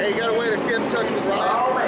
Hey, you got a way to get in touch with Ryan?